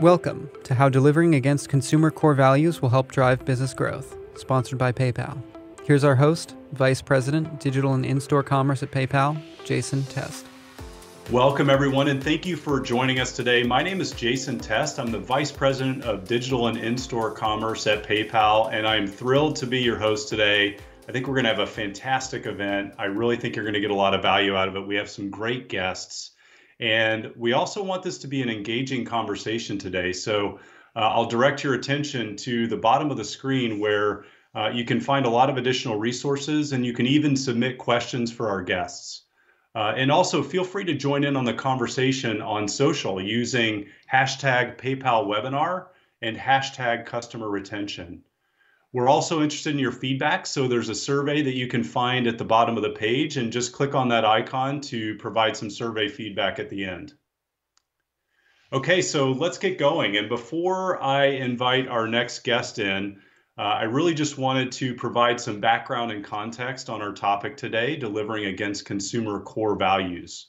Welcome to How Delivering Against Consumer Core Values Will Help Drive Business Growth, sponsored by PayPal. Here's our host, Vice President, Digital and In Store Commerce at PayPal, Jason Test. Welcome, everyone, and thank you for joining us today. My name is Jason Test. I'm the Vice President of Digital and In Store Commerce at PayPal, and I'm thrilled to be your host today. I think we're going to have a fantastic event. I really think you're going to get a lot of value out of it. We have some great guests, and we also want this to be an engaging conversation today. So uh, I'll direct your attention to the bottom of the screen where uh, you can find a lot of additional resources and you can even submit questions for our guests. Uh, and also feel free to join in on the conversation on social using hashtag PayPal webinar and hashtag customer retention. We're also interested in your feedback. So there's a survey that you can find at the bottom of the page and just click on that icon to provide some survey feedback at the end. Okay, so let's get going. And before I invite our next guest in, uh, I really just wanted to provide some background and context on our topic today, delivering against consumer core values.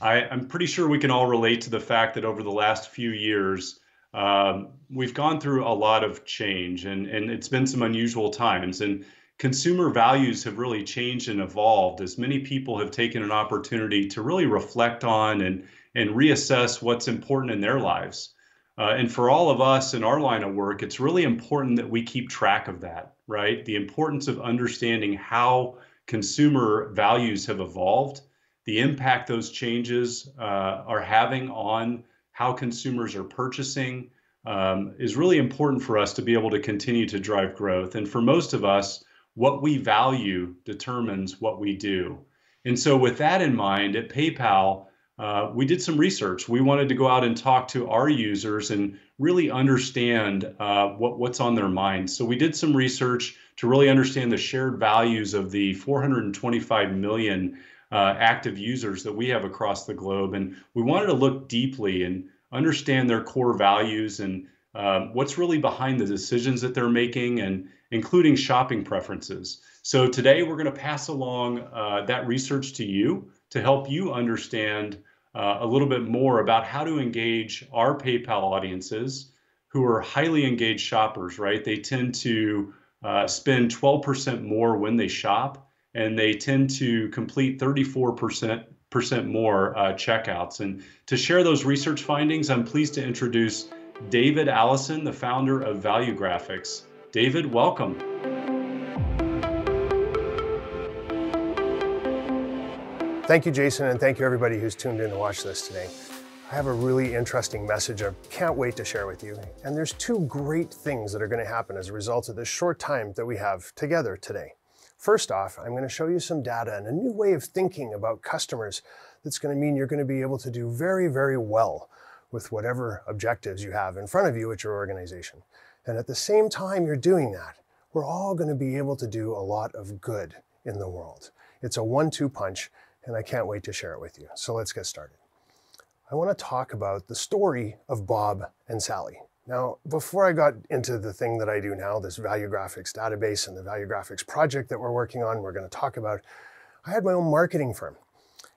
I, am pretty sure we can all relate to the fact that over the last few years, um, we've gone through a lot of change and, and it's been some unusual times. And consumer values have really changed and evolved as many people have taken an opportunity to really reflect on and, and reassess what's important in their lives. Uh, and for all of us in our line of work, it's really important that we keep track of that, right? The importance of understanding how consumer values have evolved, the impact those changes uh, are having on how consumers are purchasing um, is really important for us to be able to continue to drive growth. And for most of us, what we value determines what we do. And so, with that in mind, at PayPal, uh, we did some research. We wanted to go out and talk to our users and really understand uh, what, what's on their minds. So we did some research to really understand the shared values of the 425 million uh, active users that we have across the globe. And we wanted to look deeply and understand their core values and um, what's really behind the decisions that they're making and including shopping preferences. So today we're going to pass along uh, that research to you to help you understand uh, a little bit more about how to engage our PayPal audiences who are highly engaged shoppers, right? They tend to uh, spend 12% more when they shop, and they tend to complete 34% percent more uh, checkouts. And to share those research findings, I'm pleased to introduce David Allison, the founder of Valuegraphics. David, welcome. Thank you, Jason, and thank you everybody who's tuned in to watch this today. I have a really interesting message I can't wait to share with you. And there's two great things that are going to happen as a result of this short time that we have together today. First off, I'm going to show you some data and a new way of thinking about customers that's going to mean you're going to be able to do very, very well with whatever objectives you have in front of you at your organization. And at the same time you're doing that, we're all going to be able to do a lot of good in the world. It's a one-two punch and I can't wait to share it with you. So let's get started. I want to talk about the story of Bob and Sally. Now, before I got into the thing that I do now, this value graphics database and the value graphics project that we're working on, we're going to talk about, I had my own marketing firm.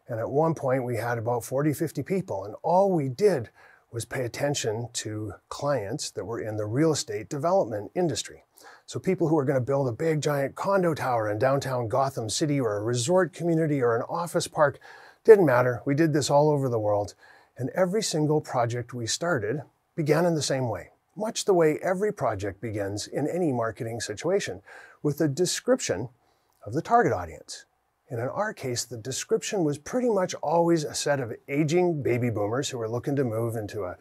And at one point we had about 40, 50 people and all we did was pay attention to clients that were in the real estate development industry. So people who are going to build a big giant condo tower in downtown Gotham City or a resort community or an office park, didn't matter. We did this all over the world. And every single project we started began in the same way, much the way every project begins in any marketing situation, with a description of the target audience. And in our case, the description was pretty much always a set of aging baby boomers who were looking to move into a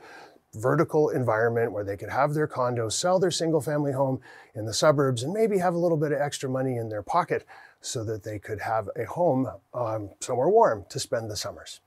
vertical environment where they could have their condo, sell their single family home in the suburbs, and maybe have a little bit of extra money in their pocket so that they could have a home um, somewhere warm to spend the summers.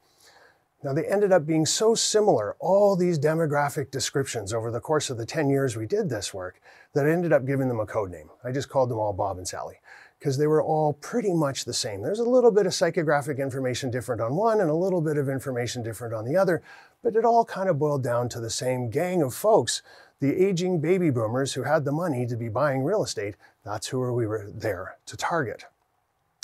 Now, they ended up being so similar, all these demographic descriptions over the course of the 10 years we did this work, that I ended up giving them a code name. I just called them all Bob and Sally because they were all pretty much the same. There's a little bit of psychographic information different on one and a little bit of information different on the other, but it all kind of boiled down to the same gang of folks, the aging baby boomers who had the money to be buying real estate. That's who we were there to target.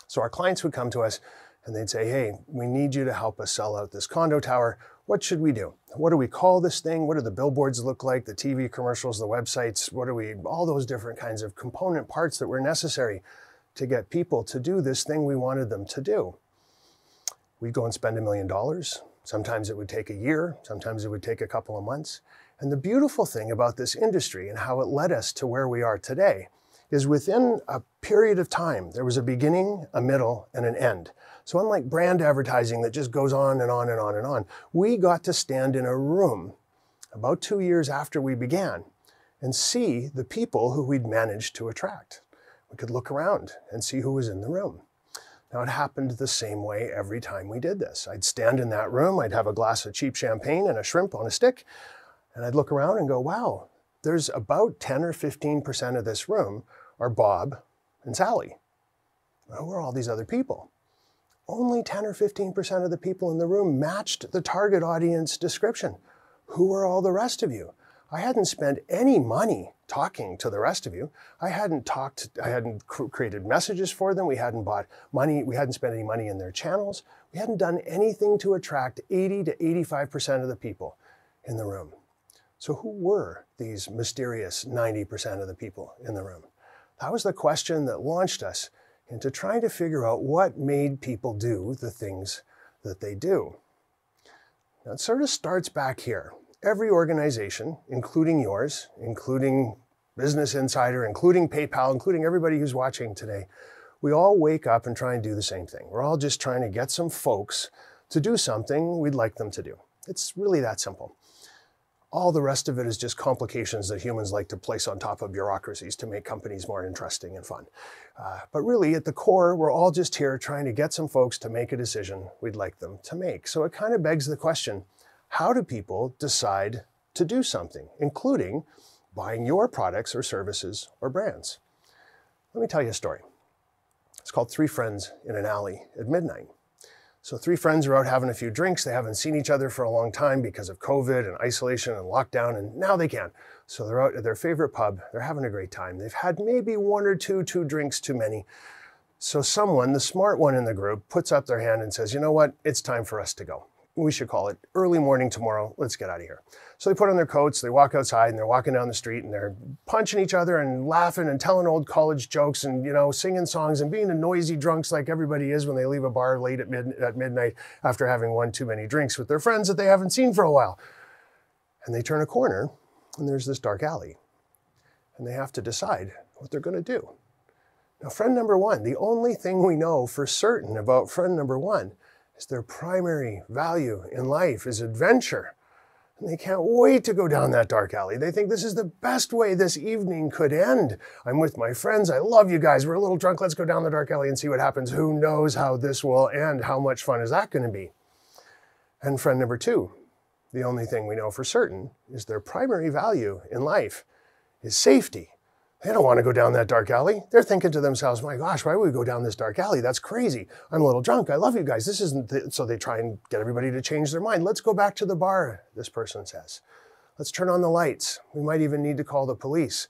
So our clients would come to us and they'd say, hey, we need you to help us sell out this condo tower. what should we do? What do we call this thing? What do the billboards look like? The TV commercials, the websites, what do we, all those different kinds of component parts that were necessary to get people to do this thing we wanted them to do. We'd go and spend a million dollars. Sometimes it would take a year, sometimes it would take a couple of months. And the beautiful thing about this industry and how it led us to where we are today is within a period of time, there was a beginning, a middle, and an end. So unlike brand advertising that just goes on and on and on and on, we got to stand in a room about two years after we began and see the people who we'd managed to attract. We could look around and see who was in the room. Now, it happened the same way every time we did this. I'd stand in that room, I'd have a glass of cheap champagne and a shrimp on a stick, and I'd look around and go, wow, there's about 10 or 15% of this room are Bob and Sally. Who are all these other people? Only 10 or 15% of the people in the room matched the target audience description. Who are all the rest of you? I hadn't spent any money talking to the rest of you. I hadn't talked, I hadn't cr created messages for them. We hadn't bought money, we hadn't spent any money in their channels. We hadn't done anything to attract 80 to 85% of the people in the room. So who were these mysterious 90% of the people in the room? That was the question that launched us into trying to figure out what made people do the things that they do. Now, it sort of starts back here. Every organization, including yours, including Business Insider, including PayPal, including everybody who's watching today, we all wake up and try and do the same thing. We're all just trying to get some folks to do something we'd like them to do. It's really that simple. All the rest of it is just complications that humans like to place on top of bureaucracies to make companies more interesting and fun. Uh, but really, at the core, we're all just here trying to get some folks to make a decision we'd like them to make. So it kind of begs the question, how do people decide to do something, including buying your products or services or brands? Let me tell you a story. It's called Three Friends in an Alley at Midnight. So three friends are out having a few drinks. They haven't seen each other for a long time because of COVID and isolation and lockdown, and now they can. So they're out at their favorite pub. They're having a great time. They've had maybe one or two, two drinks too many. So someone, the smart one in the group, puts up their hand and says, you know what? It's time for us to go we should call it early morning tomorrow. Let's get out of here. So they put on their coats, they walk outside and they're walking down the street and they're punching each other and laughing and telling old college jokes and, you know, singing songs and being a noisy drunks like everybody is when they leave a bar late at, mid- at midnight after having one too many drinks with their friends that they haven't seen for a while. And they turn a corner and there's this dark alley and they have to decide what they're going to do. Now, friend number one, the only thing we know for certain about friend number one is their primary value in life is adventure. And they can't wait to go down that dark alley. They think this is the best way this evening could end. I'm with my friends. I love you guys. We're a little drunk. Let's go down the dark alley and see what happens. Who knows how this will end? How much fun is that going to be? And friend number two, the only thing we know for certain is their primary value in life is safety. They don't want to go down that dark alley. They're thinking to themselves, my gosh, why would we go down this dark alley? That's crazy. I'm a little drunk. I love you guys. This isn't, the... so they try and get everybody to change their mind. Let's go back to the bar, this person says. Let's turn on the lights. We might even need to call the police.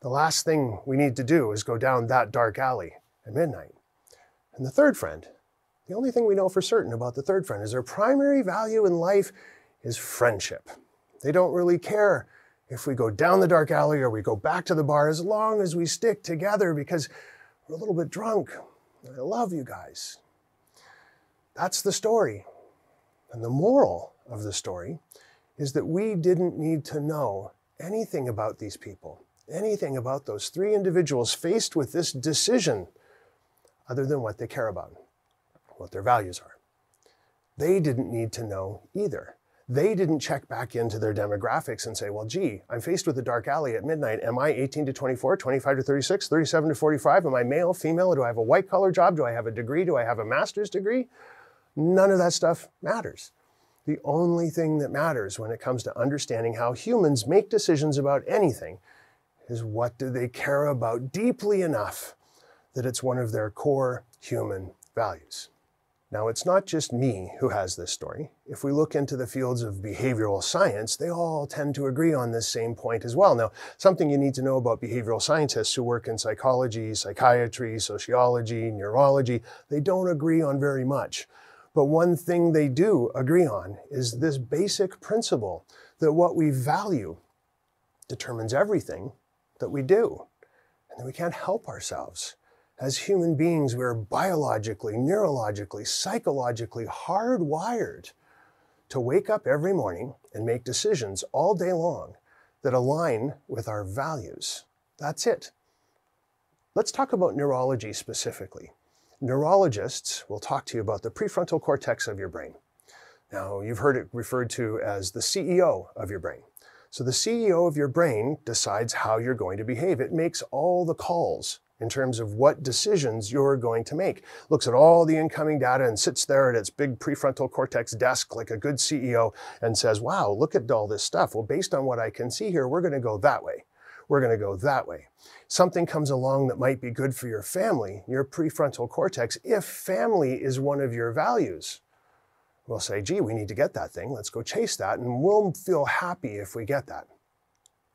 The last thing we need to do is go down that dark alley at midnight. And the third friend, the only thing we know for certain about the third friend is their primary value in life is friendship. They don't really care if we go down the dark alley or we go back to the bar, as long as we stick together because we're a little bit drunk. I love you guys. That's the story. And the moral of the story is that we didn't need to know anything about these people, anything about those three individuals faced with this decision other than what they care about, what their values are. They didn't need to know either. They didn't check back into their demographics and say, well, gee, I'm faced with a dark alley at midnight. Am I 18 to 24, 25 to 36, 37 to 45? Am I male, female? Do I have a white collar job? Do I have a degree? Do I have a master's degree? None of that stuff matters. The only thing that matters when it comes to understanding how humans make decisions about anything is what do they care about deeply enough that it's one of their core human values. Now, it's not just me who has this story. If we look into the fields of behavioral science, they all tend to agree on this same point as well. Now, something you need to know about behavioral scientists who work in psychology, psychiatry, sociology, neurology, they don't agree on very much. But one thing they do agree on is this basic principle that what we value determines everything that we do, and that we can't help ourselves. As human beings, we're biologically, neurologically, psychologically hardwired to wake up every morning and make decisions all day long that align with our values. That's it. Let's talk about neurology specifically. Neurologists will talk to you about the prefrontal cortex of your brain. Now, you've heard it referred to as the CEO of your brain. So the CEO of your brain decides how you're going to behave. It makes all the calls in terms of what decisions you're going to make. Looks at all the incoming data and sits there at its big prefrontal cortex desk like a good CEO and says, wow, look at all this stuff. Well, based on what I can see here, we're going to go that way we're going to go that way. Something comes along that might be good for your family, your prefrontal cortex, if family is one of your values. We'll say, gee, we need to get that thing. Let's go chase that. And we'll feel happy if we get that.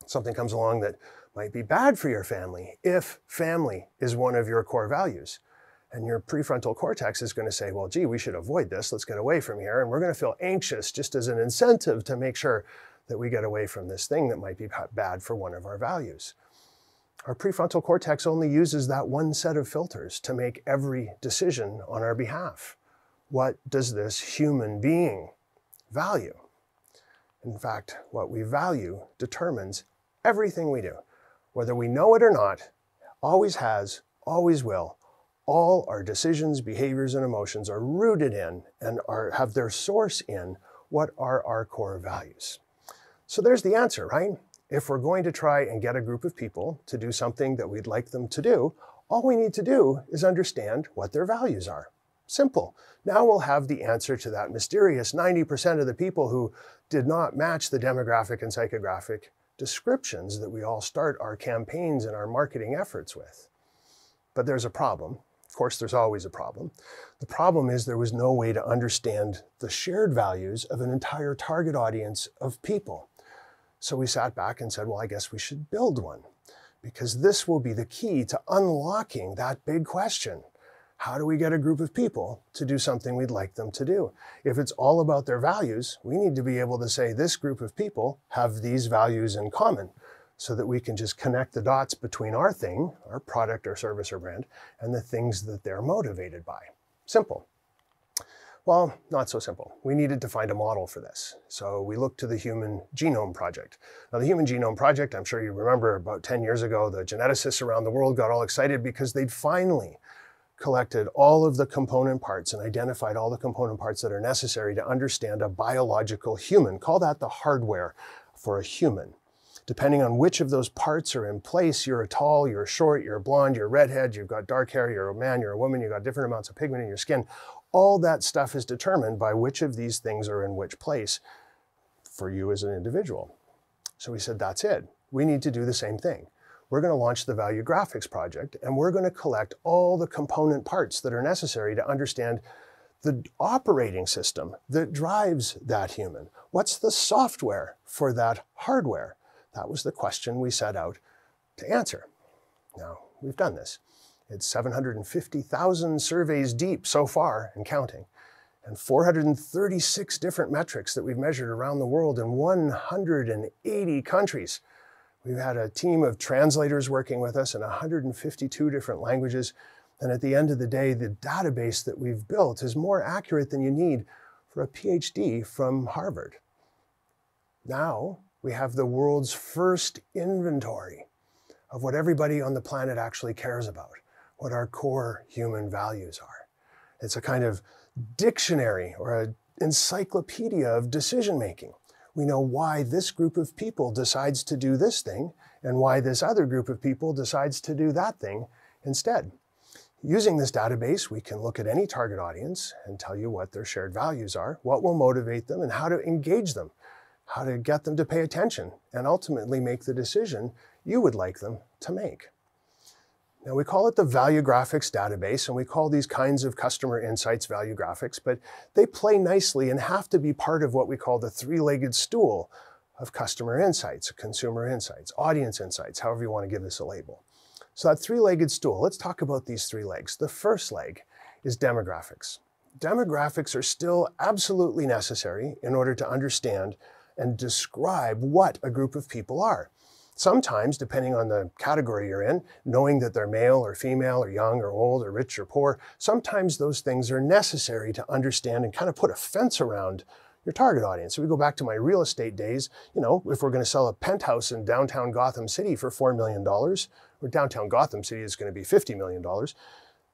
Something comes along that might be bad for your family if family is one of your core values. And your prefrontal cortex is going to say, well, gee, we should avoid this. Let's get away from here. And we're going to feel anxious just as an incentive to make sure that we get away from this thing that might be bad for one of our values. Our prefrontal cortex only uses that one set of filters to make every decision on our behalf. What does this human being value? In fact, what we value determines everything we do. Whether we know it or not, always has, always will. All our decisions, behaviors, and emotions are rooted in and are, have their source in what are our core values. So there's the answer, right? If we're going to try and get a group of people to do something that we'd like them to do, all we need to do is understand what their values are. Simple. Now we'll have the answer to that mysterious 90% of the people who did not match the demographic and psychographic descriptions that we all start our campaigns and our marketing efforts with. But there's a problem. Of course, there's always a problem. The problem is there was no way to understand the shared values of an entire target audience of people. So we sat back and said, well, I guess we should build one because this will be the key to unlocking that big question. How do we get a group of people to do something we'd like them to do? If it's all about their values, we need to be able to say this group of people have these values in common so that we can just connect the dots between our thing, our product or service or brand, and the things that they're motivated by. Simple. Well, not so simple. We needed to find a model for this. So we looked to the Human Genome Project. Now, the Human Genome Project, I'm sure you remember about 10 years ago, the geneticists around the world got all excited because they'd finally collected all of the component parts and identified all the component parts that are necessary to understand a biological human. Call that the hardware for a human. Depending on which of those parts are in place, you're a tall, you're short, you're blonde, you're redhead, you've got dark hair, you're a man, you're a woman, you've got different amounts of pigment in your skin. All that stuff is determined by which of these things are in which place for you as an individual. So we said, that's it. We need to do the same thing. We're going to launch the Valuegraphics project, and we're going to collect all the component parts that are necessary to understand the operating system that drives that human. What's the software for that hardware? That was the question we set out to answer. Now, we've done this. It's 750,000 surveys deep so far and counting, and 436 different metrics that we've measured around the world in 180 countries. We've had a team of translators working with us in 152 different languages. And at the end of the day, the database that we've built is more accurate than you need for a PhD from Harvard. Now we have the world's first inventory of what everybody on the planet actually cares about what our core human values are. It's a kind of dictionary or an encyclopedia of decision making. We know why this group of people decides to do this thing and why this other group of people decides to do that thing instead. Using this database, we can look at any target audience and tell you what their shared values are, what will motivate them, and how to engage them, how to get them to pay attention, and ultimately make the decision you would like them to make. Now we call it the value graphics database and we call these kinds of customer insights value graphics, but they play nicely and have to be part of what we call the three-legged stool of customer insights, consumer insights, audience insights, however you want to give this a label. So that three-legged stool, let's talk about these three legs. The first leg is demographics. demographics are still absolutely necessary in order to understand and describe what a group of people are. Sometimes, depending on the category you're in, knowing that they're male or female or young or old or rich or poor, sometimes those things are necessary to understand and kind of put a fence around your target audience. So we go back to my real estate days, you know, if we're going to sell a penthouse in downtown Gotham City for $4 million, or downtown Gotham City is going to be $50 million,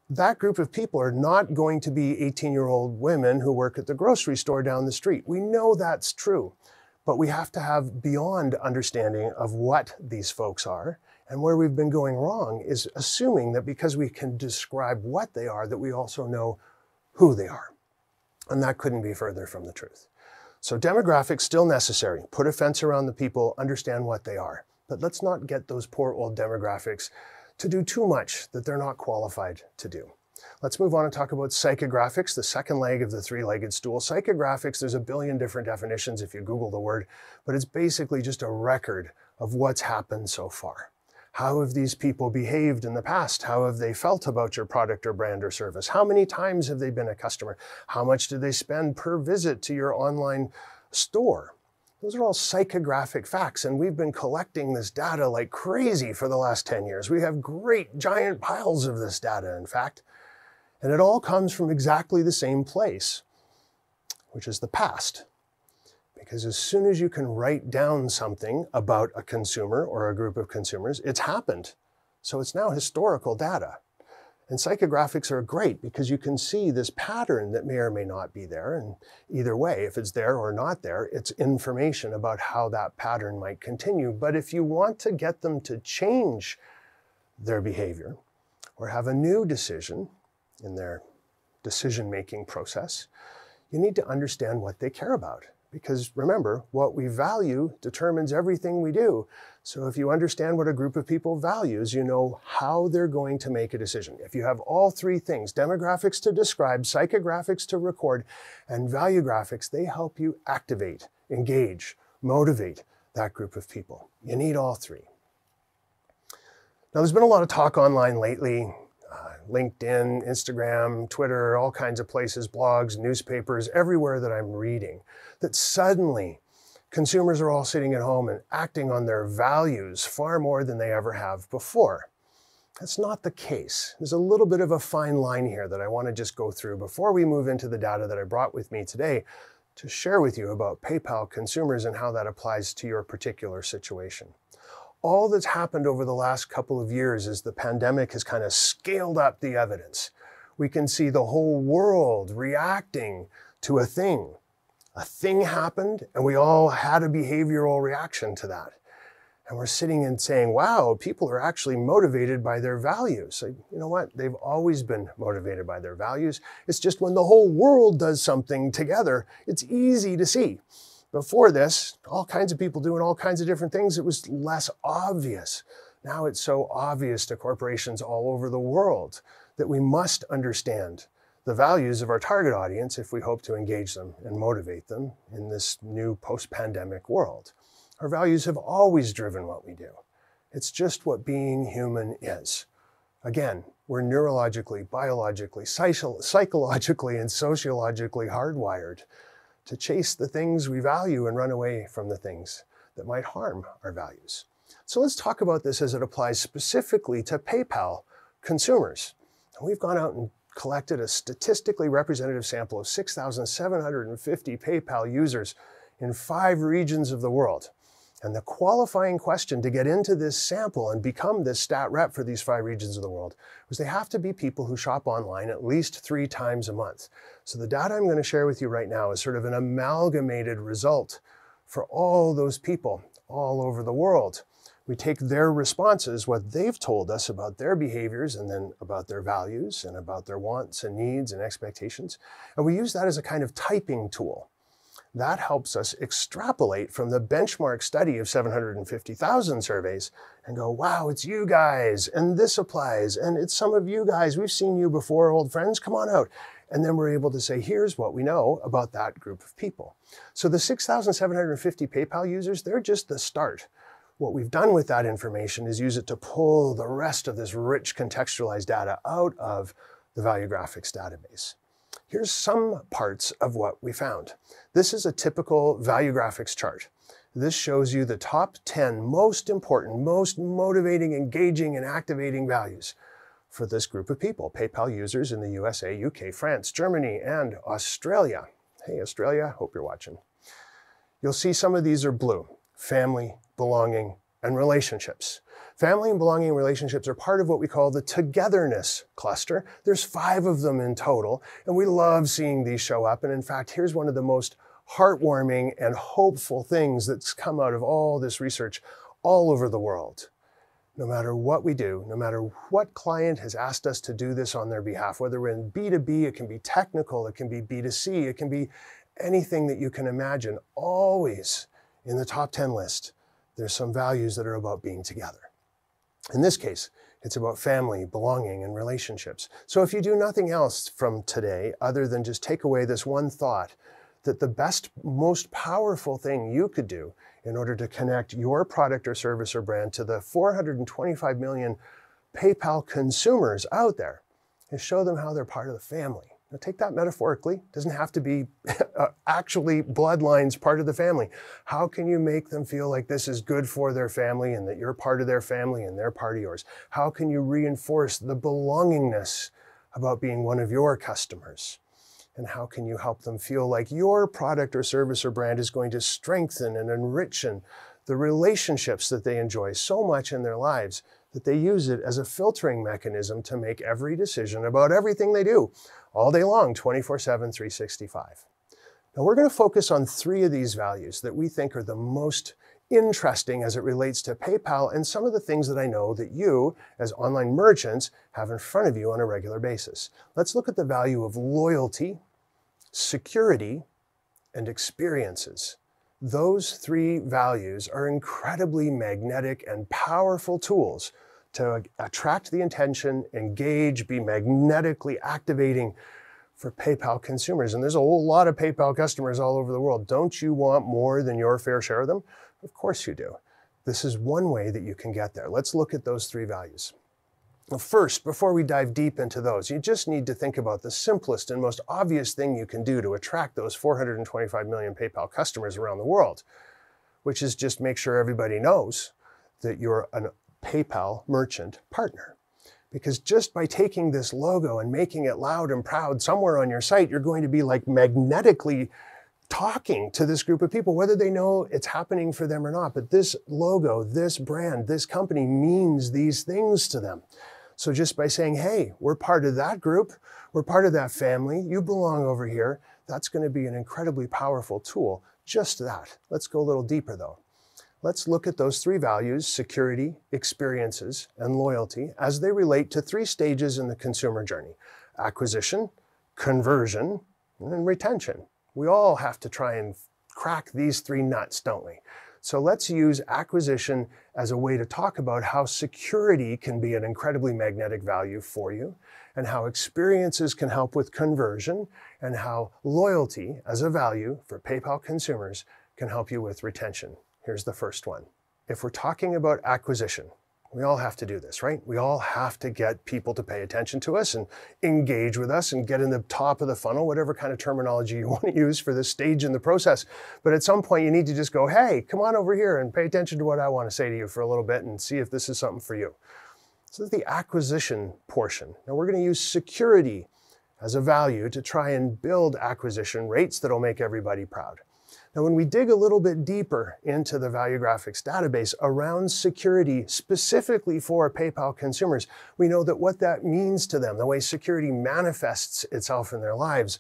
that group of people are not going to be 18 year old women who work at the grocery store down the street. We know that's true, but we have to have beyond understanding of what these folks are. And where we've been going wrong is assuming that because we can describe what they are, that we also know who they are. And that couldn't be further from the truth. So demographics still necessary. Put a fence around the people, understand what they are. But let's not get those poor old demographics to do too much that they're not qualified to do. Let's move on and talk about psychographics, the second leg of the three-legged stool. Psychographics, there's a billion different definitions if you Google the word, but it's basically just a record of what's happened so far. How have these people behaved in the past? How have they felt about your product or brand or service? How many times have they been a customer? How much do they spend per visit to your online store? Those are all psychographic facts, and we've been collecting this data like crazy for the last 10 years. We have great giant piles of this data, in fact, and it all comes from exactly the same place, which is the past. Because as soon as you can write down something about a consumer or a group of consumers, it's happened. So it's now historical data. And psychographics are great because you can see this pattern that may or may not be there. And either way, if it's there or not there, it's information about how that pattern might continue. But if you want to get them to change their behavior or have a new decision in their decision making process, you need to understand what they care about. Because remember, what we value determines everything we do. So if you understand what a group of people values, you know how they're going to make a decision. If you have all three things, demographics to describe, psychographics to record, and value graphics, they help you activate, engage, motivate that group of people. You need all three. Now, there's been a lot of talk online lately uh, LinkedIn, Instagram, Twitter, all kinds of places, blogs, newspapers, everywhere that I'm reading, that suddenly consumers are all sitting at home and acting on their values far more than they ever have before. That's not the case. There's a little bit of a fine line here that I want to just go through before we move into the data that I brought with me today to share with you about PayPal consumers and how that applies to your particular situation all that's happened over the last couple of years is the pandemic has kind of scaled up the evidence. We can see the whole world reacting to a thing. A thing happened, and we all had a behavioral reaction to that. And we're sitting and saying, wow, people are actually motivated by their values. So, you know what? They've always been motivated by their values. It's just when the whole world does something together, it's easy to see. Before this, all kinds of people doing all kinds of different things, it was less obvious. Now it's so obvious to corporations all over the world that we must understand the values of our target audience if we hope to engage them and motivate them in this new post pandemic world. Our values have always driven what we do. It's just what being human is. Again, we're neurologically, biologically, psychologically, and sociologically hardwired to chase the things we value and run away from the things that might harm our values. So let's talk about this as it applies specifically to PayPal consumers. we've gone out and collected a statistically representative sample of 6,750 PayPal users in five regions of the world. And the qualifying question to get into this sample and become this stat rep for these five regions of the world was they have to be people who shop online at least three times a month. So the data I'm going to share with you right now is sort of an amalgamated result for all those people all over the world. We take their responses, what they've told us about their behaviors and then about their values and about their wants and needs and expectations, and we use that as a kind of typing tool that helps us extrapolate from the benchmark study of 750,000 surveys and go, wow, it's you guys, and this applies, and it's some of you guys. We've seen you before, old friends, come on out. And then we're able to say, here's what we know about that group of people. So the 6,750 PayPal users, they're just the start. What we've done with that information is use it to pull the rest of this rich contextualized data out of the value graphics database. Here's some parts of what we found. This is a typical value graphics chart. This shows you the top 10 most important, most motivating, engaging, and activating values for this group of people, PayPal users in the USA, UK, France, Germany, and Australia. Hey, Australia, hope you're watching. You'll see some of these are blue, family, belonging, and relationships. Family and belonging relationships are part of what we call the togetherness cluster. There's five of them in total, and we love seeing these show up. And in fact, here's one of the most heartwarming and hopeful things that's come out of all this research all over the world. No matter what we do, no matter what client has asked us to do this on their behalf, whether we're in B2B, it can be technical, it can be B2C, it can be anything that you can imagine, always in the top 10 list, there's some values that are about being together. In this case, it's about family, belonging, and relationships. So if you do nothing else from today other than just take away this one thought that the best, most powerful thing you could do in order to connect your product or service or brand to the 425 million PayPal consumers out there is show them how they're part of the family. Now take that metaphorically, it doesn't have to be uh, actually bloodlines part of the family. How can you make them feel like this is good for their family and that you're part of their family and they're part of yours? How can you reinforce the belongingness about being one of your customers? And how can you help them feel like your product or service or brand is going to strengthen and enrich the relationships that they enjoy so much in their lives that they use it as a filtering mechanism to make every decision about everything they do all day long, 24 7, 365. Now, we're going to focus on three of these values that we think are the most interesting as it relates to PayPal and some of the things that I know that you, as online merchants, have in front of you on a regular basis. Let's look at the value of loyalty security, and experiences. Those three values are incredibly magnetic and powerful tools to attract the attention, engage, be magnetically activating for PayPal consumers. And there's a whole lot of PayPal customers all over the world. Don't you want more than your fair share of them? Of course you do. This is one way that you can get there. Let's look at those three values. Well, first, before we dive deep into those, you just need to think about the simplest and most obvious thing you can do to attract those 425 million PayPal customers around the world, which is just make sure everybody knows that you're a PayPal merchant partner. Because just by taking this logo and making it loud and proud somewhere on your site, you're going to be like magnetically talking to this group of people, whether they know it's happening for them or not. But this logo, this brand, this company means these things to them. So just by saying, hey, we're part of that group, we're part of that family, you belong over here, that's going to be an incredibly powerful tool. Just that. Let's go a little deeper though. Let's look at those three values, security, experiences, and loyalty, as they relate to three stages in the consumer journey. Acquisition, conversion, and retention. We all have to try and crack these three nuts, don't we? So let's use acquisition as a way to talk about how security can be an incredibly magnetic value for you and how experiences can help with conversion and how loyalty as a value for PayPal consumers can help you with retention. Here's the first one. If we're talking about acquisition, we all have to do this, right? We all have to get people to pay attention to us and engage with us and get in the top of the funnel, whatever kind of terminology you want to use for this stage in the process. But at some point, you need to just go, hey, come on over here and pay attention to what I want to say to you for a little bit and see if this is something for you. So that's the acquisition portion. Now we're going to use security as a value to try and build acquisition rates that'll make everybody proud. Now, when we dig a little bit deeper into the Valuegraphics database around security, specifically for PayPal consumers, we know that what that means to them, the way security manifests itself in their lives,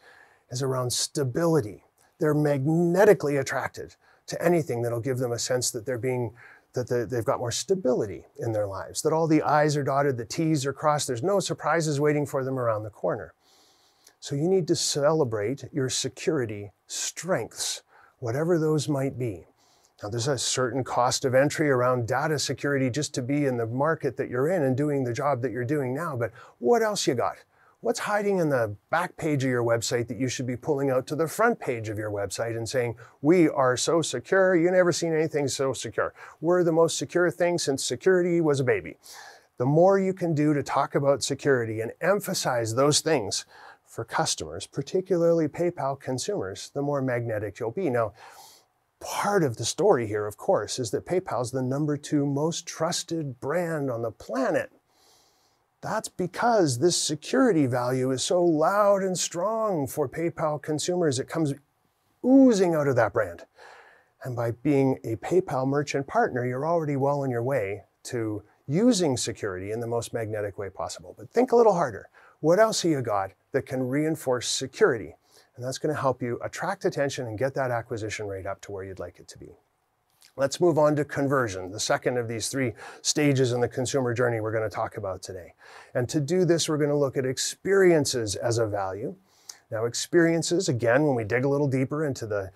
is around stability. They're magnetically attracted to anything that'll give them a sense that they're being that they've got more stability in their lives, that all the I's are dotted, the T's are crossed, there's no surprises waiting for them around the corner. So you need to celebrate your security strengths whatever those might be. Now, there's a certain cost of entry around data security just to be in the market that you're in and doing the job that you're doing now, but what else you got? What's hiding in the back page of your website that you should be pulling out to the front page of your website and saying, we are so secure, you never seen anything so secure. We're the most secure thing since security was a baby. The more you can do to talk about security and emphasize those things for customers, particularly PayPal consumers, the more magnetic you'll be. Now, part of the story here, of course, is that PayPal is the number two most trusted brand on the planet. That's because this security value is so loud and strong for PayPal consumers. It comes oozing out of that brand. And by being a PayPal merchant partner, you're already well on your way to using security in the most magnetic way possible. But think a little harder. What else have you got that can reinforce security? And that's going to help you attract attention and get that acquisition rate up to where you'd like it to be. Let's move on to conversion, the second of these three stages in the consumer journey we're going to talk about today. And to do this, we're going to look at experiences as a value. Now, experiences, again, when we dig a little deeper into the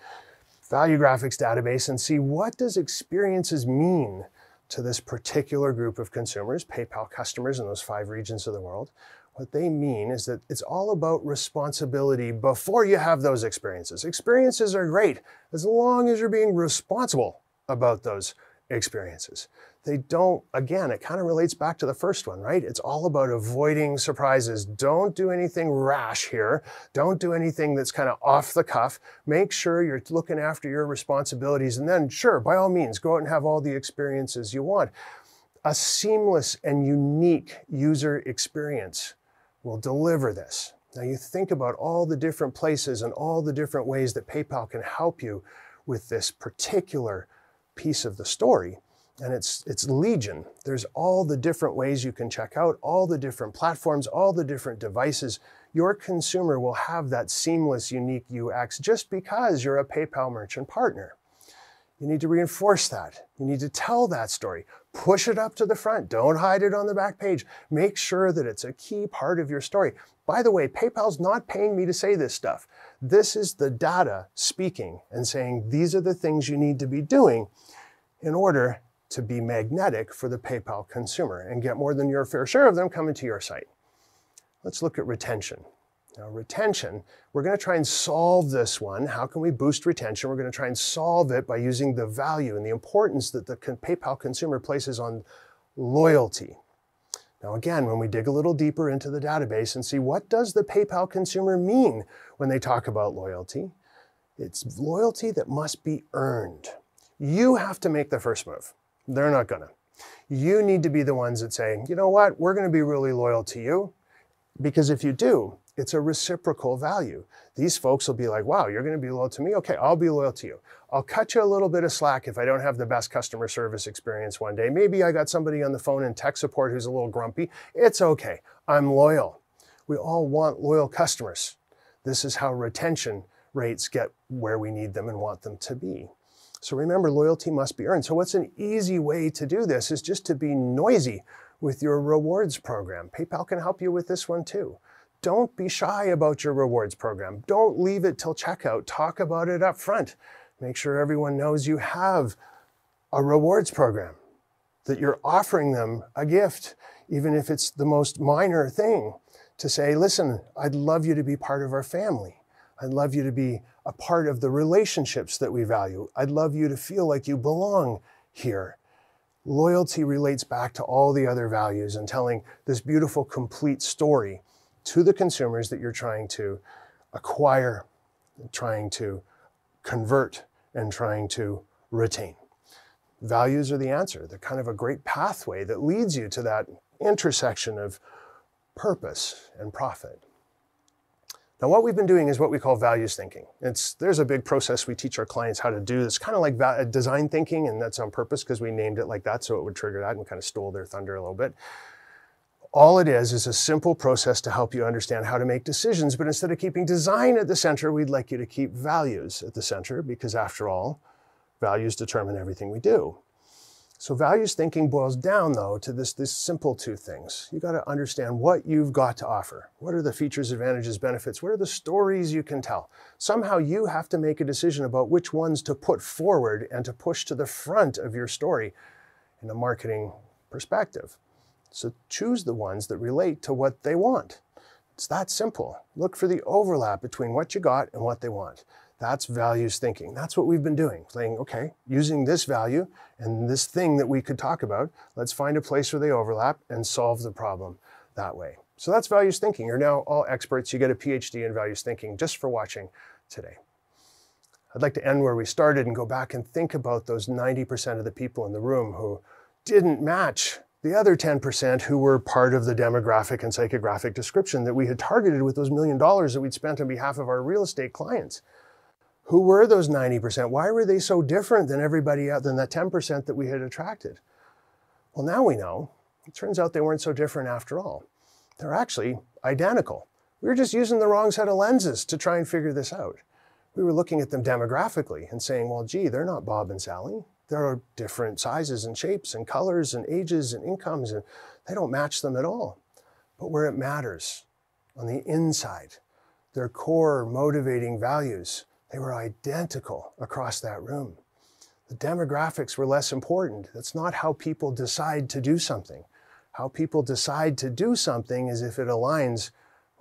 value graphics database and see what does experiences mean to this particular group of consumers, PayPal customers in those five regions of the world, what they mean is that it's all about responsibility before you have those experiences. Experiences are great as long as you're being responsible about those experiences. They don't, again, it kind of relates back to the first one, right? It's all about avoiding surprises. Don't do anything rash here. Don't do anything that's kind of off the cuff. Make sure you're looking after your responsibilities. And then, sure, by all means, go out and have all the experiences you want. A seamless and unique user experience will deliver this. Now, you think about all the different places and all the different ways that PayPal can help you with this particular piece of the story and it's it's legion. There's all the different ways you can check out all the different platforms all the different devices. Your consumer will have that seamless unique ux just because you're a paypal merchant partner you need to reinforce that. You need to tell that story. Push it up to the front. Don't hide it on the back page. Make sure that it's a key part of your story. By the way paypal's not paying me to say this stuff. This is the data speaking and saying these are the things you need to be doing in order to be magnetic for the PayPal consumer and get more than your fair share of them coming to your site. Let's look at retention. Now, retention, we're going to try and solve this one. How can we boost retention? We're going to try and solve it by using the value and the importance that the PayPal consumer places on loyalty. Now again, when we dig a little deeper into the database and see what does the PayPal consumer mean when they talk about loyalty, it's loyalty that must be earned. You have to make the first move. They're not gonna. You need to be the ones that say, you know what, we're gonna be really loyal to you. Because if you do, it's a reciprocal value. These folks will be like, wow, you're going to be loyal to me? Okay, I'll be loyal to you. I'll cut you a little bit of slack if I don't have the best customer service experience one day. Maybe I got somebody on the phone in tech support who's a little grumpy. It's okay. I'm loyal. We all want loyal customers. This is how retention rates get where we need them and want them to be. So remember, loyalty must be earned. So what's an easy way to do this is just to be noisy with your rewards program. PayPal can help you with this one too. Don't be shy about your rewards program. Don't leave it till checkout. Talk about it up front. Make sure everyone knows you have a rewards program, that you're offering them a gift, even if it's the most minor thing, to say, listen, I'd love you to be part of our family. I'd love you to be a part of the relationships that we value. I'd love you to feel like you belong here. Loyalty relates back to all the other values and telling this beautiful, complete story to the consumers that you're trying to acquire, trying to convert, and trying to retain. Values are the answer. They're kind of a great pathway that leads you to that intersection of purpose and profit. Now, what we've been doing is what we call values thinking. It's, there's a big process we teach our clients how to do. It's kind of like uh, design thinking, and that's on purpose because we named it like that so it would trigger that and kind of stole their thunder a little bit. All it is is a simple process to help you understand how to make decisions, but instead of keeping design at the center, we'd like you to keep values at the center because after all, values determine everything we do. So values thinking boils down though to this, this simple two things. You got to understand what you've got to offer. What are the features, advantages, benefits? What are the stories you can tell? Somehow you have to make a decision about which ones to put forward and to push to the front of your story in a marketing perspective. So choose the ones that relate to what they want. It's that simple. Look for the overlap between what you got and what they want. That's values thinking. That's what we've been doing. Saying, okay, using this value and this thing that we could talk about, let's find a place where they overlap and solve the problem that way. So that's values thinking. You're now all experts. You get a PhD in values thinking just for watching today. I'd like to end where we started and go back and think about those 90% of the people in the room who didn't match the other 10% who were part of the demographic and psychographic description that we had targeted with those million dollars that we'd spent on behalf of our real estate clients. Who were those 90%? Why were they so different than everybody else, than that 10% that we had attracted? Well, now we know. It turns out they weren't so different after all. They're actually identical. We were just using the wrong set of lenses to try and figure this out. We were looking at them demographically and saying, well, gee, they're not Bob and Sally. There are different sizes and shapes and colors and ages and incomes, and they don't match them at all. But where it matters, on the inside, their core motivating values, they were identical across that room. The demographics were less important. That's not how people decide to do something. How people decide to do something is if it aligns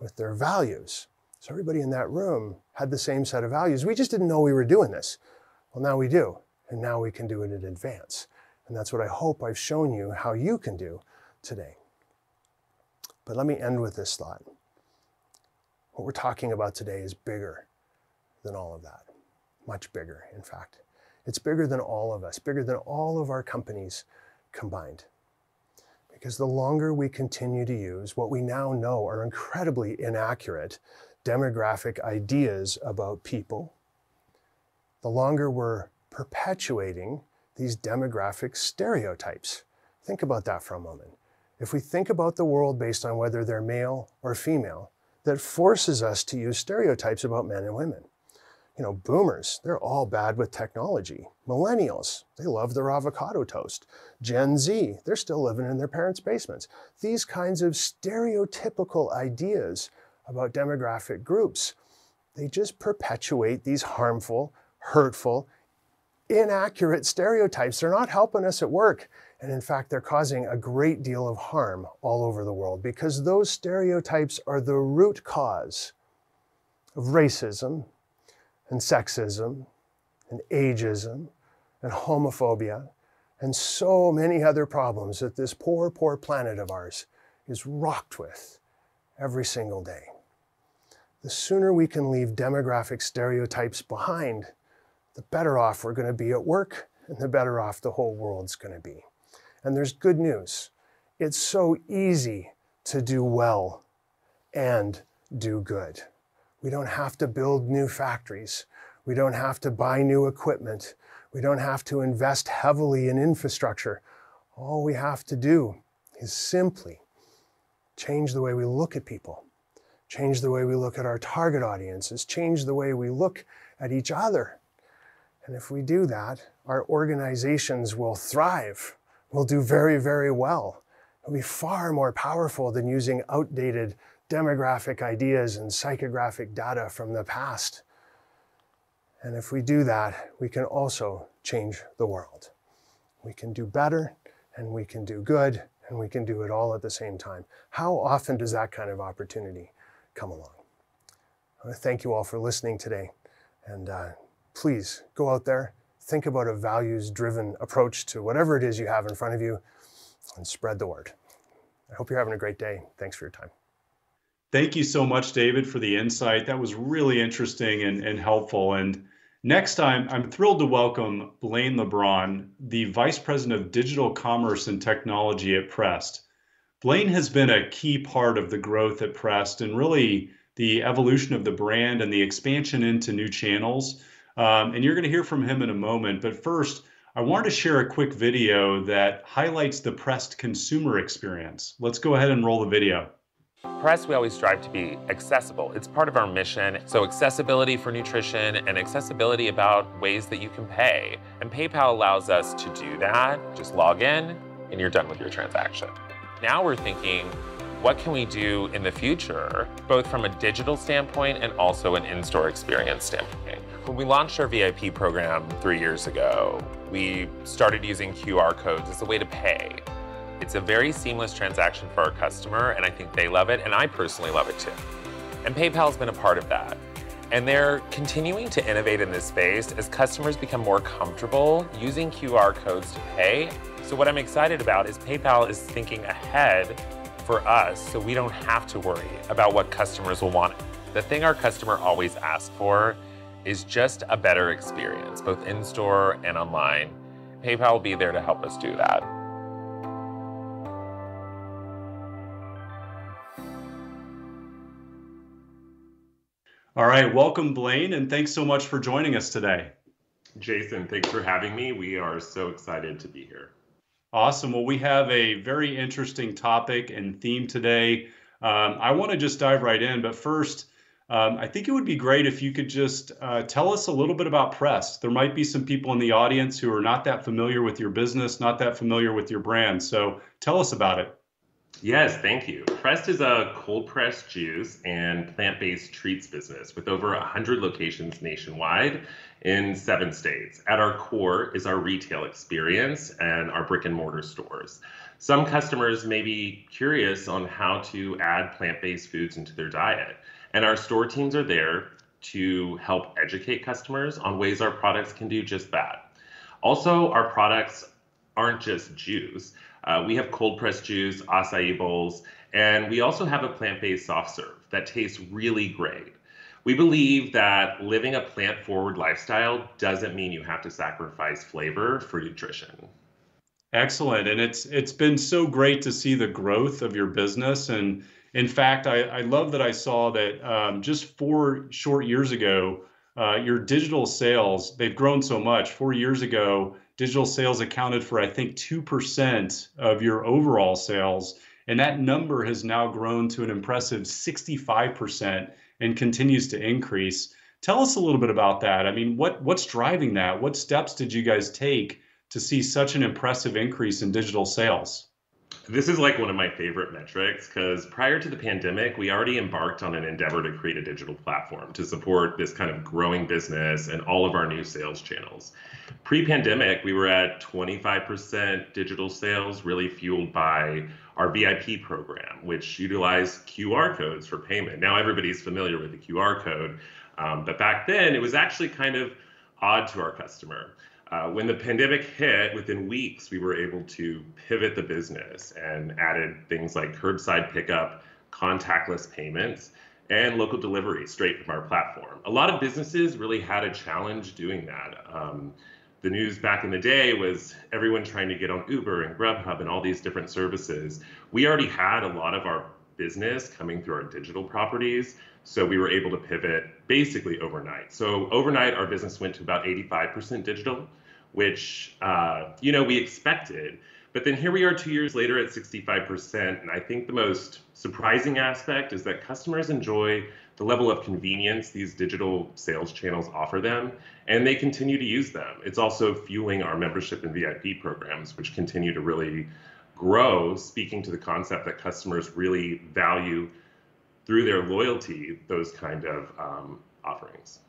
with their values. So everybody in that room had the same set of values. We just didn't know we were doing this. Well, now we do and now we can do it in advance. And that's what I hope I've shown you how you can do today. But let me end with this thought. What we're talking about today is bigger than all of that, much bigger, in fact. It's bigger than all of us, bigger than all of our companies combined. Because the longer we continue to use what we now know are incredibly inaccurate demographic ideas about people, the longer we're perpetuating these demographic stereotypes. Think about that for a moment. If we think about the world based on whether they're male or female, that forces us to use stereotypes about men and women. You know, boomers, they're all bad with technology. Millennials, they love their avocado toast. Gen Z, they're still living in their parents' basements. These kinds of stereotypical ideas about demographic groups, they just perpetuate these harmful, hurtful, inaccurate stereotypes. They're not helping us at work. And in fact, they're causing a great deal of harm all over the world because those stereotypes are the root cause of racism and sexism and ageism and homophobia and so many other problems that this poor, poor planet of ours is rocked with every single day. The sooner we can leave demographic stereotypes behind, the better off we're going to be at work and the better off the whole world's going to be. And there's good news. It's so easy to do well and do good. We don't have to build new factories. We don't have to buy new equipment. We don't have to invest heavily in infrastructure. All we have to do is simply change the way we look at people, change the way we look at our target audiences, change the way we look at each other and if we do that, our organizations will thrive, will do very, very well. It'll be far more powerful than using outdated demographic ideas and psychographic data from the past. And if we do that, we can also change the world. We can do better and we can do good and we can do it all at the same time. How often does that kind of opportunity come along? I want to thank you all for listening today and uh, please go out there, think about a values driven approach to whatever it is you have in front of you, and spread the word. I hope you're having a great day. Thanks for your time. Thank you so much, David, for the insight. That was really interesting and, and helpful. And next time, I'm thrilled to welcome Blaine LeBron, the Vice President of Digital Commerce and Technology at Pressed. Blaine has been a key part of the growth at Pressed and really the evolution of the brand and the expansion into new channels. Um, and you're going to hear from him in a moment. But first, I wanted to share a quick video that highlights the Pressed consumer experience. Let's go ahead and roll the video. Pressed, we always strive to be accessible. It's part of our mission. So, accessibility for nutrition and accessibility about ways that you can pay. And PayPal allows us to do that. Just log in and you're done with your transaction. Now we're thinking, what can we do in the future, both from a digital standpoint and also an in store experience standpoint? When we launched our VIP program three years ago, we started using QR codes as a way to pay. It's a very seamless transaction for our customer, and I think they love it, and I personally love it too. And PayPal's been a part of that. And they're continuing to innovate in this space as customers become more comfortable using QR codes to pay. So, what I'm excited about is PayPal is thinking ahead for us so we don't have to worry about what customers will want. The thing our customer always asks for is just a better experience, both in store and online. PayPal will be there to help us do that. All right, welcome, Blaine, and thanks so much for joining us today. Jason, thanks for having me. We are so excited to be here. Awesome. Well, we have a very interesting topic and theme today. Um, I want to just dive right in, but first, um, I think it would be great if you could just uh, tell us a little bit about Pressed. There might be some people in the audience who are not that familiar with your business, not that familiar with your brand. So tell us about it. Yes, thank you. Pressed is a cold pressed juice and plant based treats business with over 100 locations nationwide in seven states. At our core is our retail experience and our brick and mortar stores. Some customers may be curious on how to add plant based foods into their diet, and our store teams are there to help educate customers on ways our products can do just that. Also, our products aren't just juice. Uh, we have cold pressed juice, acai bowls, and we also have a plant based soft serve that tastes really great. We believe that living a plant forward lifestyle doesn't mean you have to sacrifice flavor for nutrition. Excellent. And it's it's been so great to see the growth of your business. And in fact, I, I love that I saw that um, just four short years ago, uh, your digital sales, they've grown so much. Four years ago, digital sales accounted for, I think, 2% of your overall sales. And that number has now grown to an impressive 65% and continues to increase. Tell us a little bit about that. I mean, what, what's driving that? What steps did you guys take to see such an impressive increase in digital sales? This is like one of my favorite metrics because prior to the pandemic, we already embarked on an endeavor to create a digital platform to support this kind of growing business and all of our new sales channels. Pre pandemic, we were at 25% digital sales, really fueled by our VIP program, which utilized QR codes for payment. Now everybody's familiar with the QR code, um, but back then it was actually kind of odd to our customer. Uh, when the pandemic hit, within weeks, we were able to pivot the business and added things like curbside pickup, contactless payments, and local delivery straight from our platform. A lot of businesses really had a challenge doing that. Um, the news back in the day was everyone trying to get on Uber and Grubhub and all these different services. We already had a lot of our business coming through our digital properties. So we were able to pivot basically overnight. So overnight, our business went to about 85% digital which uh, you know we expected. But then here we are two years later at 65%. And I think the most surprising aspect is that customers enjoy the level of convenience these digital sales channels offer them, and they continue to use them. It's also fueling our membership and VIP programs, which continue to really grow, speaking to the concept that customers really value through their loyalty those kind of um, offerings.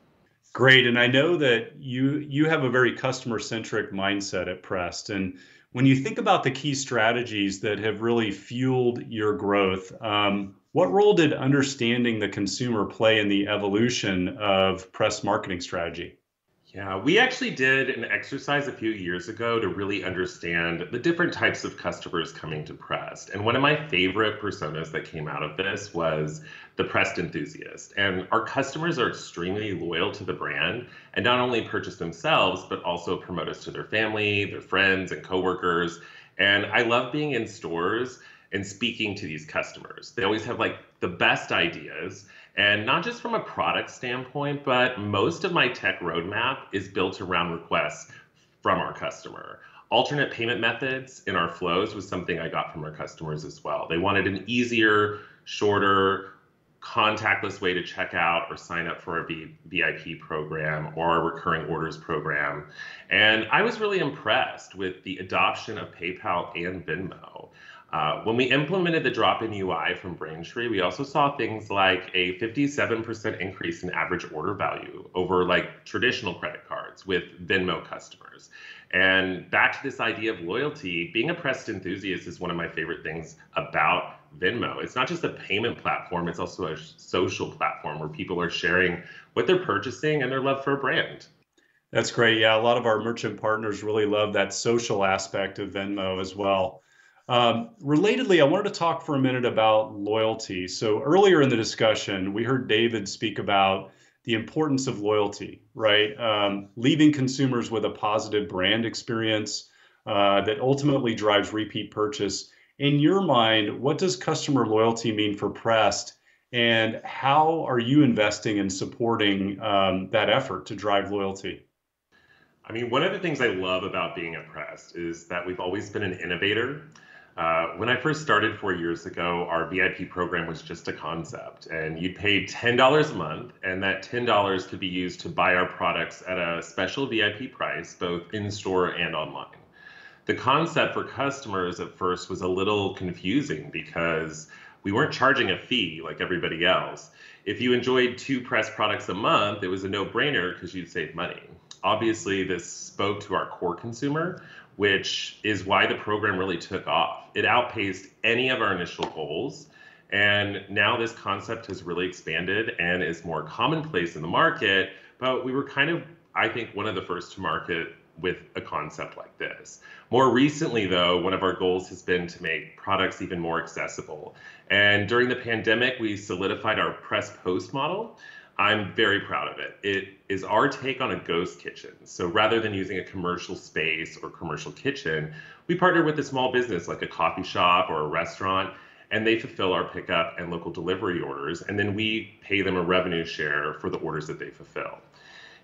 Great, and I know that you you have a very customer centric mindset at Pressed, and when you think about the key strategies that have really fueled your growth, um, what role did understanding the consumer play in the evolution of Pressed marketing strategy? Yeah, we actually did an exercise a few years ago to really understand the different types of customers coming to Pressed. And one of my favorite personas that came out of this was the Pressed enthusiast. And our customers are extremely loyal to the brand and not only purchase themselves, but also promote us to their family, their friends, and coworkers. And I love being in stores and speaking to these customers. They always have like the best ideas and not just from a product standpoint, but most of my tech roadmap is built around requests from our customer. Alternate payment methods in our flows was something I got from our customers as well. They wanted an easier, shorter, contactless way to check out or sign up for our VIP program or our recurring orders program. And I was really impressed with the adoption of PayPal and Venmo. Uh, when we implemented the drop-in UI from Braintree, we also saw things like a 57% increase in average order value over like traditional credit cards with Venmo customers. And back to this idea of loyalty, being a Pressed enthusiast is one of my favorite things about Venmo. It's not just a payment platform, it's also a social platform where people are sharing what they're purchasing and their love for a brand. That's great. Yeah, a lot of our merchant partners really love that social aspect of Venmo as well. Um, relatedly, I wanted to talk for a minute about loyalty. So earlier in the discussion, we heard David speak about the importance of loyalty, right? Um, leaving consumers with a positive brand experience uh, that ultimately drives repeat purchase. In your mind, what does customer loyalty mean for Pressed? And how are you investing and supporting um, that effort to drive loyalty? I mean, one of the things I love about being at Pressed is that we've always been an innovator. Uh, when I first started four years ago, our VIP program was just a concept, and you'd pay $10 a month, and that $10 could be used to buy our products at a special VIP price, both in store and online. The concept for customers at first was a little confusing because we weren't charging a fee like everybody else. If you enjoyed two press products a month, it was a no brainer because you'd save money. Obviously, this spoke to our core consumer, which is why the program really took off. It outpaced any of our initial goals. And now this concept has really expanded and is more commonplace in the market. But we were kind of, I think, one of the first to market with a concept like this. More recently, though, one of our goals has been to make products even more accessible. And during the pandemic, we solidified our press Post model. I'm very proud of it. It is our take on a ghost kitchen. So rather than using a commercial space or commercial kitchen, we partner with a small business like a coffee shop or a restaurant, and they fulfill our pickup and local delivery orders, and then we pay them a revenue share for the orders that they fulfill.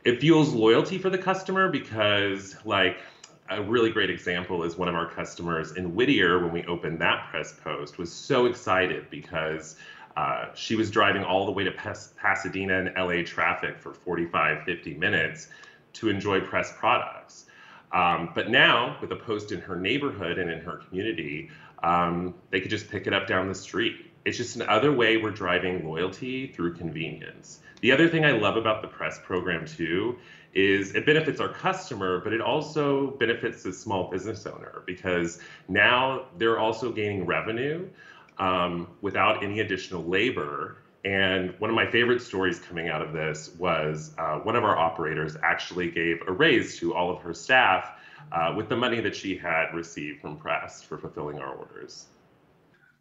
It fuels loyalty for the customer because, like, a really great example is one of our customers in Whittier when we opened that press Post was so excited because uh, she was driving all the way to Pas- Pasadena and LA traffic for 45, 50 minutes to enjoy press products. Um, but now, with a post in her neighborhood and in her community, um, they could just pick it up down the street. It's just another way we're driving loyalty through convenience. The other thing I love about the press program, too, is it benefits our customer, but it also benefits the small business owner because now they're also gaining revenue um, without any additional labor. And one of my favorite stories coming out of this was uh, one of our operators actually gave a raise to all of her staff uh, with the money that she had received from Pressed for fulfilling our orders.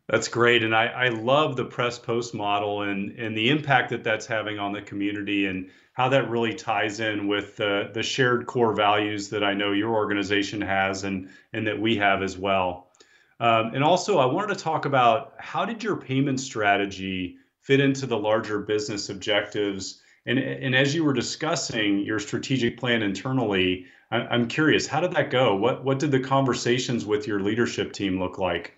That's great. And I, I love the Pressed Post model and, and the impact that that's having on the community and how that really ties in with the, the shared core values that I know your organization has and, and that we have as well. Um, and also, I wanted to talk about how did your payment strategy fit into the larger business objectives? And, and as you were discussing your strategic plan internally, I'm curious, how did that go? What what did the conversations with your leadership team look like?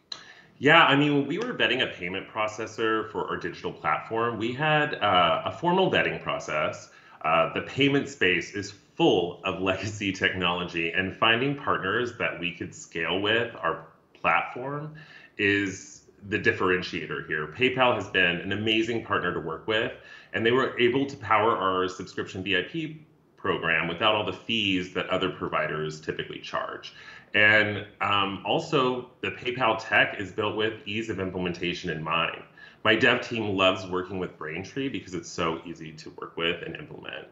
Yeah, I mean, when we were vetting a payment processor for our digital platform, we had uh, a formal vetting process. Uh, the payment space is full of legacy technology, and finding partners that we could scale with are platform is the differentiator here. PayPal has been an amazing partner to work with, and they were able to power our subscription VIP program without all the fees that other providers typically charge. And um, also, the PayPal tech is built with ease of implementation in mind. My dev team loves working with Braintree because it's so easy to work with and implement.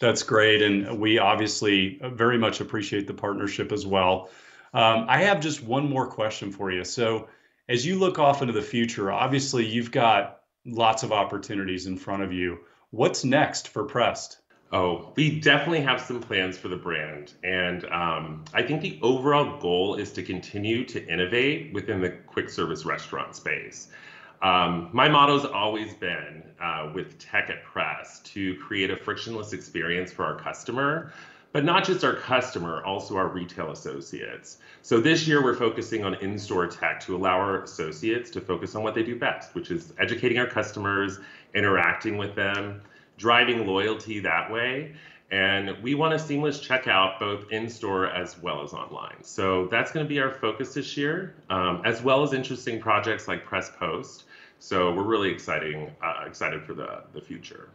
That's great. And we obviously very much appreciate the partnership as well. Um, I have just one more question for you. So, as you look off into the future, obviously you've got lots of opportunities in front of you. What's next for Pressed? Oh, we definitely have some plans for the brand. And um, I think the overall goal is to continue to innovate within the quick service restaurant space. Um, my motto has always been uh, with tech at Pressed to create a frictionless experience for our customer but not just our customer, also our retail associates. So this year we're focusing on in-store tech to allow our associates to focus on what they do best, which is educating our customers, interacting with them, driving loyalty that way. And we want a seamless checkout both in store as well as online. So that's going to be our focus this year, um, as well as interesting projects like Press Post. So we're really exciting, uh, excited for the, the future.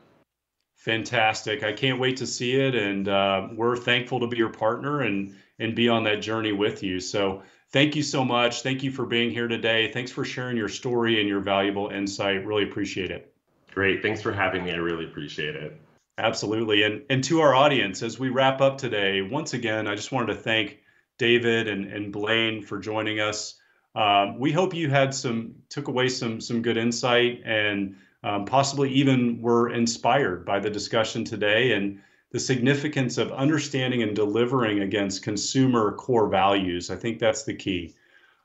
Fantastic. I can't wait to see it. And uh, we're thankful to be your partner and, and be on that journey with you. So thank you so much. Thank you for being here today. Thanks for sharing your story and your valuable insight. Really appreciate it. Great. Thanks for having me. I really appreciate it. Absolutely. And, and to our audience, as we wrap up today, once again, I just wanted to thank David and, and Blaine for joining us. Um, we hope you had some took away some some good insight and um, possibly even were inspired by the discussion today and the significance of understanding and delivering against consumer core values. I think that's the key.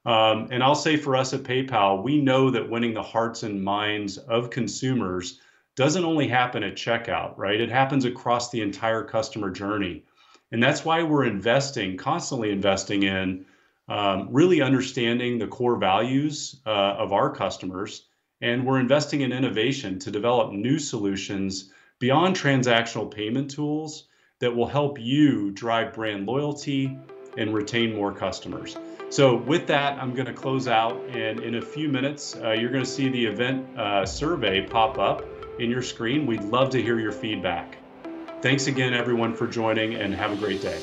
Um, and I'll say for us at PayPal, we know that winning the hearts and minds of consumers doesn't only happen at checkout, right? It happens across the entire customer journey. And that's why we're investing, constantly investing in um, really understanding the core values uh, of our customers. And we're investing in innovation to develop new solutions beyond transactional payment tools that will help you drive brand loyalty and retain more customers. So, with that, I'm going to close out, and in a few minutes, uh, you're going to see the event uh, survey pop up in your screen. We'd love to hear your feedback. Thanks again, everyone, for joining, and have a great day.